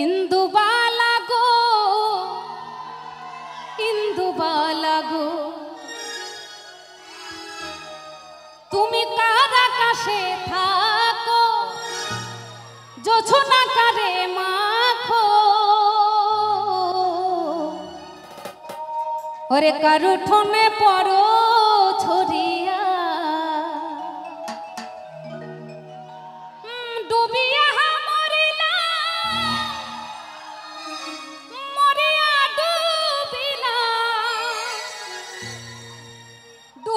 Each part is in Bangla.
ইন্দুবালা গো ইন্দুবালা গো। তুমি কার আকাশে থাকো, জোছনা কারে মাখো। ওরে কারু ঠোনে পড়ো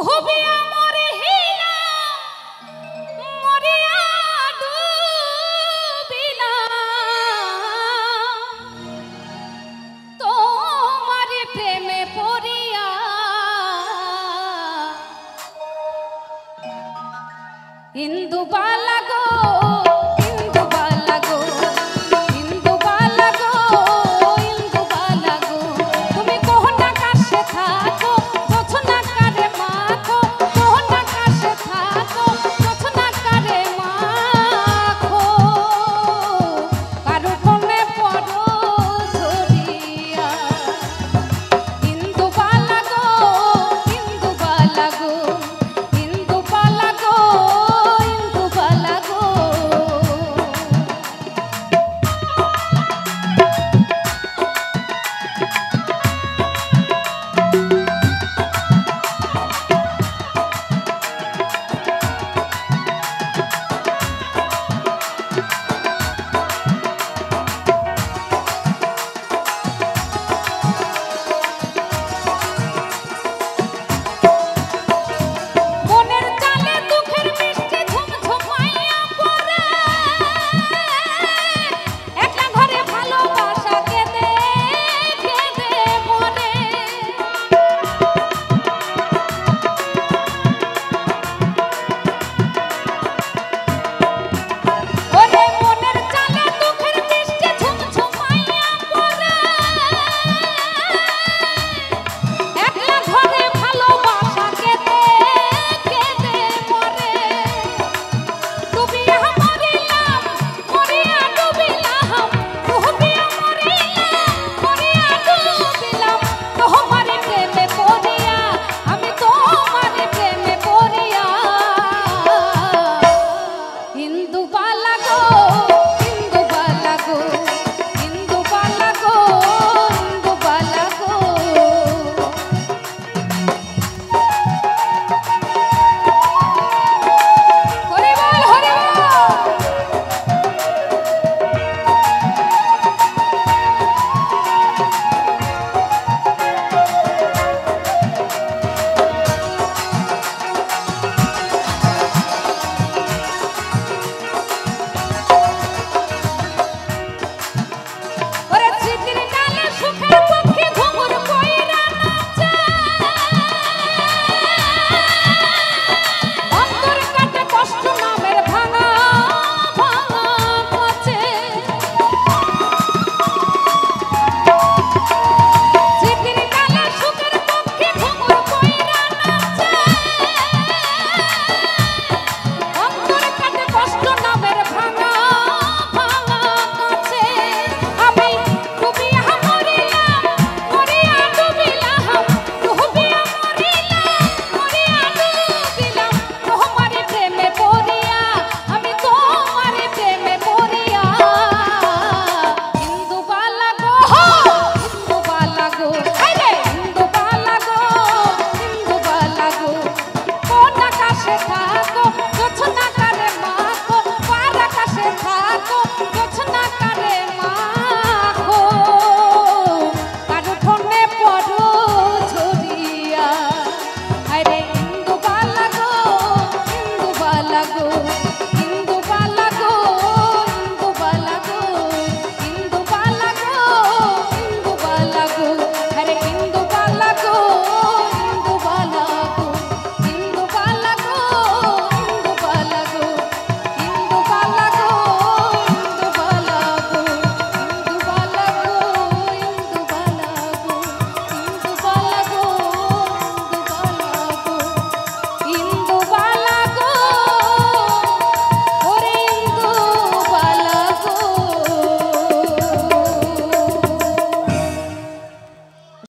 হবে